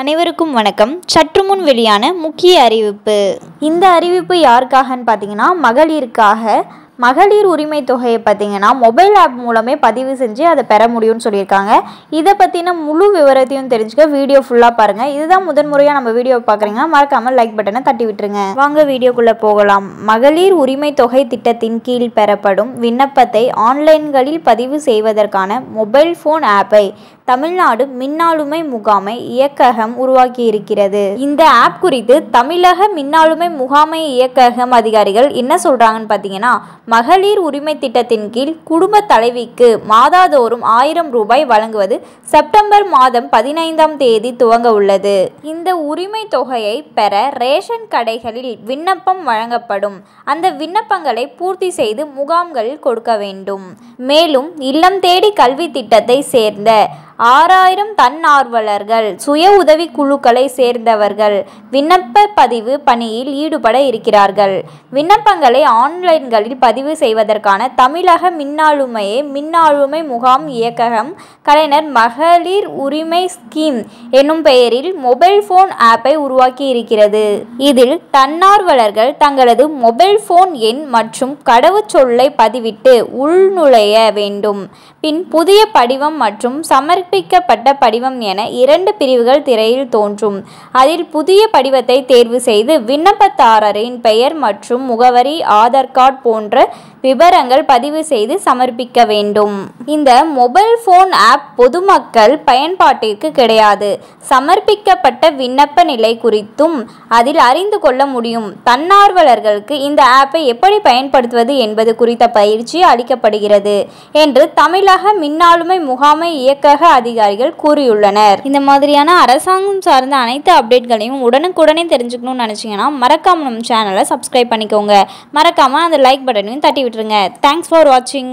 அனைவருக்கும் வணக்கம். சற்று முன் வெளியான முக்கிய அறிவிப்பு. இந்த அறிவிப்பு யாருக்காகன்னு பார்த்தீங்கன்னா மகளிருக்காக. மகளிர் உரிமை தொகையை பார்த்தீங்கன்னா மொபைல் ஆப் மூலமே பதிவு செஞ்சு அதை பெற முடியும்னு சொல்லியிருக்காங்க. இதை பற்றின முழு விவரத்தையும் தெரிஞ்சுக்க வீடியோ ஃபுல்லாக பாருங்கள் இதுதான் முதன்முறையாக நம்ம வீடியோ பார்க்குறீங்கன்னா மறக்காமல் லைக் பட்டனை தட்டி விட்டுருங்க. வாங்க வீடியோக்குள்ளே போகலாம். மகளிர் உரிமை தொகை திட்டத்தின் கீழ் பெறப்படும் விண்ணப்பத்தை ஆன்லைன்களில் பதிவு செய்வதற்கான மொபைல் ஃபோன் ஆப்பை தமிழ்நாடு மின்னாளுமை முகாமை இயக்ககம் உருவாக்கி இருக்கிறது இந்த ஆப் குறித்து தமிழக மின்னாளுமை முகாமை இயக்ககம் அதிகாரிகள் என்ன சொல்றாங்கன்னு பார்த்தீங்கன்னா மகளிர் உரிமை திட்டத்தின் கீழ் குடும்ப தலைவிக்கு மாதாதோறும் ஆயிரம் ரூபாய் வழங்குவது செப்டம்பர் மாதம் பதினைந்தாம் தேதி துவங்க உள்ளது. இந்த உரிமை தொகையை பெற ரேஷன் கடைகளில் விண்ணப்பம் வழங்கப்படும். அந்த விண்ணப்பங்களை பூர்த்தி செய்து முகாம்களில் கொடுக்க வேண்டும். மேலும் இல்லம் தேடி கல்வி திட்டத்தை சேர்ந்த ஆறாயிரம் தன்னார்வலர்கள் சுய உதவி குழுக்களை சேர்ந்தவர்கள் விண்ணப்ப பதிவு பணியில் ஈடுபட இருக்கிறார்கள். விண்ணப்பங்களை ஆன்லைன்களில் பதிவு செய்வதற்கான தமிழக மின்னாளுமையே மின்னாளுமை முகாம் இயக்ககம் கலைஞர் மகளிர் உரிமை ஸ்கீம் என்னும் பெயரில் மொபைல் போன் ஆப்பை உருவாக்கி இருக்கிறது இதில் தன்னார்வலர்கள் தங்களது மொபைல் போன் எண் மற்றும் கடவுச்சொல்லை பதிவிட்டு உள்நுழைய வேண்டும். பின் புதிய படிவம் மற்றும் சமர் சமர்ப்பிக்கப்பட்ட படிவம் என இரண்டு பிரிவுகள் திரையில் தோன்றும். அதில் புதிய படிவத்தை தேர்வு செய்து விண்ணப்பதாரரின் பெயர் மற்றும் முகவரி ஆதார் கார்டு போன்ற விவரங்கள் பதிவு செய்து சமர்ப்பிக்க வேண்டும். இந்த மொபைல் போன் ஆப் பொதுமக்கள் பயன்பாட்டிற்கு கிடையாது. சமர்ப்பிக்கப்பட்ட விண்ணப்ப நிலை குறித்தும் அதில் அறிந்து கொள்ள முடியும். தன்னார்வலர்களுக்கு இந்த ஆப்பை எப்படி பயன்படுத்துவது என்பது குறித்த பயிற்சி அளிக்கப்படுகிறது என்று தமிழக மின்னாளுமை முகாமை இயக்கக அதிகாரிகள் கூறியுள்ளனர். இந்த மாதிரியான அரசாங்கம் சார்ந்த அனைத்து அப்டேட்களையும் உடனுக்குடனே தெரிஞ்சுக்கணும்னு நினச்சிங்கன்னா மறக்காம நம்ம சேனலை சப்ஸ்கிரைப் பண்ணிக்கோங்க. மறக்காமல் அந்த லைக் பட்டனையும் தட்டி விட்டுருங்க தேங்க்ஸ் ஃபார் வாட்சிங்